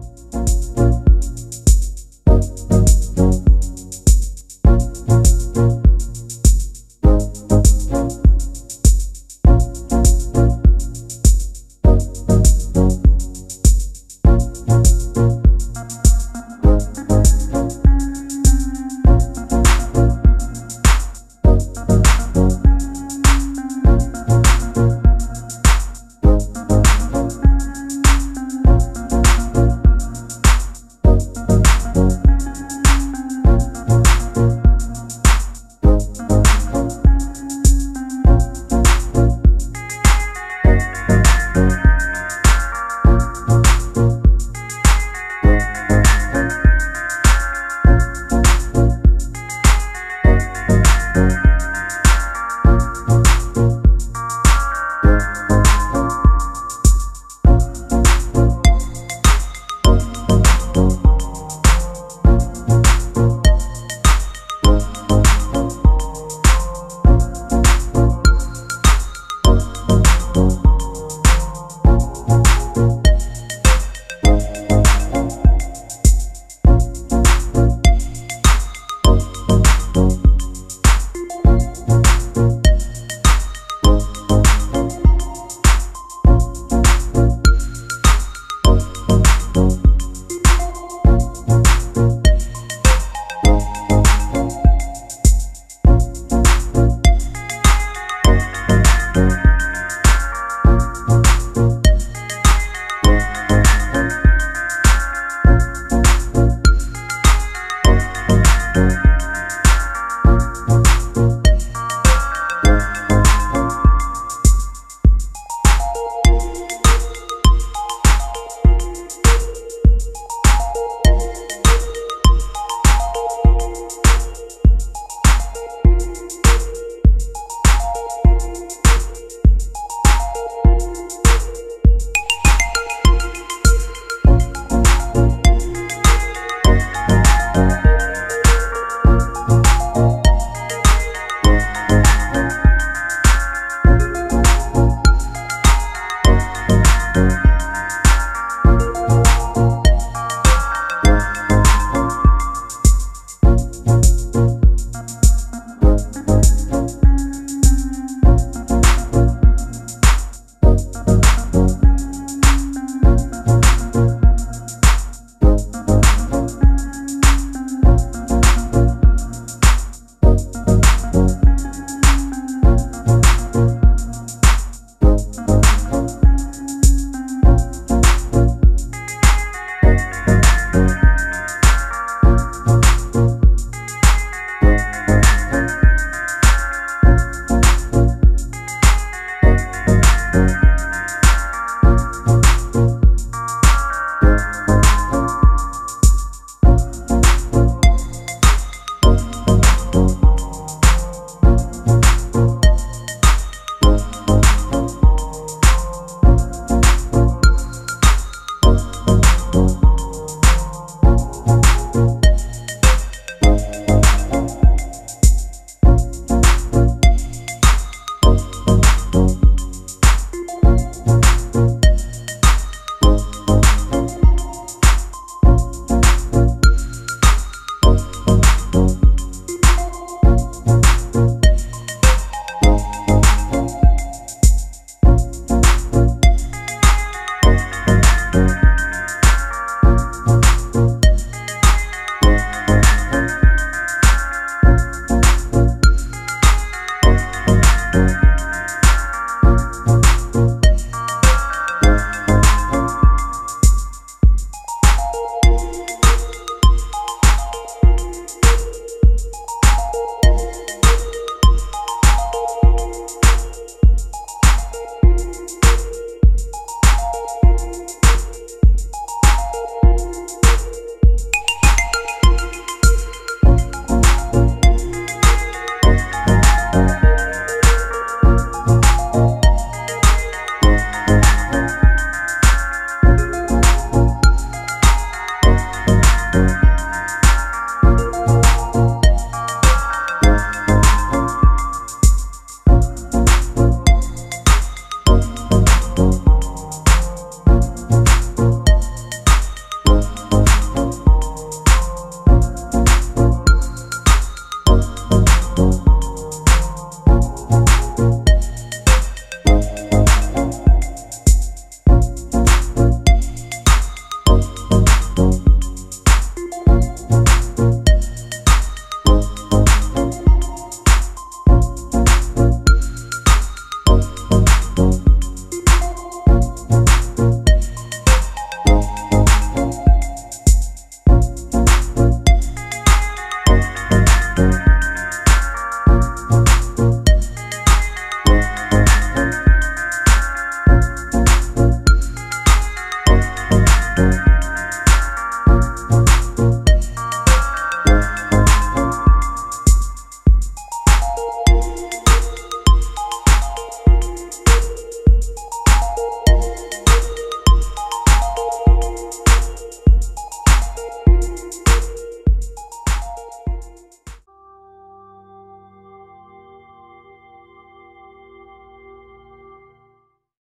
you Thank you